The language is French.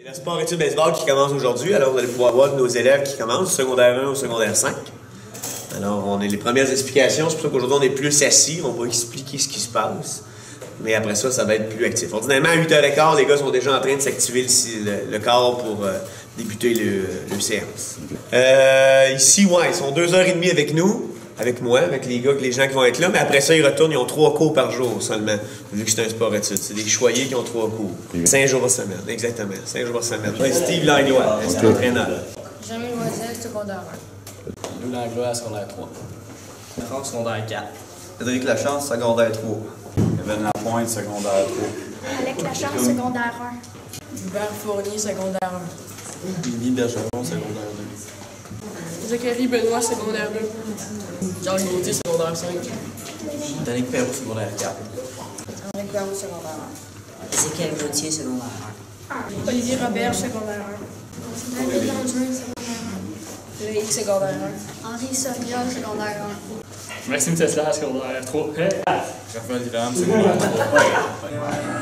C'est le sport études baseball qui commence aujourd'hui. Alors, vous allez pouvoir voir nos élèves qui commencent, secondaire 1 au secondaire 5. Alors, on a les premières explications. C'est pour ça qu'aujourd'hui, on est plus assis. On va expliquer ce qui se passe. Mais après ça, ça va être plus actif. Ordinairement, à 8h15, les gars sont déjà en train de s'activer le, le- le corps pour euh, débuter le, le séance. Euh, ici, ouais, ils sont 2h30 avec nous, avec moi, avec les gars, les gens qui vont être là. Mais après ça, ils retournent, ils ont trois cours par jour seulement, vu que c'est un sport études. C'est des choyés qui ont trois cours. Cinq jours par semaine, exactement. Cinq jours par semaine. Ouais, Steve Langlois, c'est l'entraîneur. Jamais Loisel, secondaire Lou Langlois, secondaire 3. France, secondaire 4. Cédric Lachance, secondaire 3. Evan Lapointe, secondaire 3. Alec Lachance, secondaire Hubert Fournier, secondaire 1. Lily Bergeron, secondaire Zachary Benoît, secondaire 2. Charles Gauthier, secondaire 5. 1. Danick Perrault, secondaire 4. Henri Perrault, secondaire Ézéchiel Gauthier, secondaire 1. Olivier Robert, secondaire 1. David Langevin, secondaire Loïc, secondaire 1. Henri Soria, secondaire Maxime Tesla, secondaire 3. Raphaël Villam, secondaire 3.